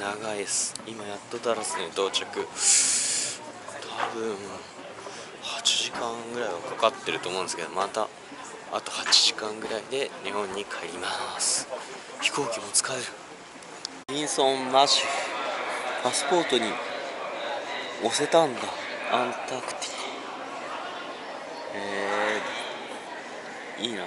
長いです。今やっとダラスに到着。多分8時間ぐらいはかかってると思うんですけどまたあと8時間ぐらいで日本に帰ります。飛行機も使える。リンソン・マシュパスポートに押せたんだ。アンタクティへえー、いいな。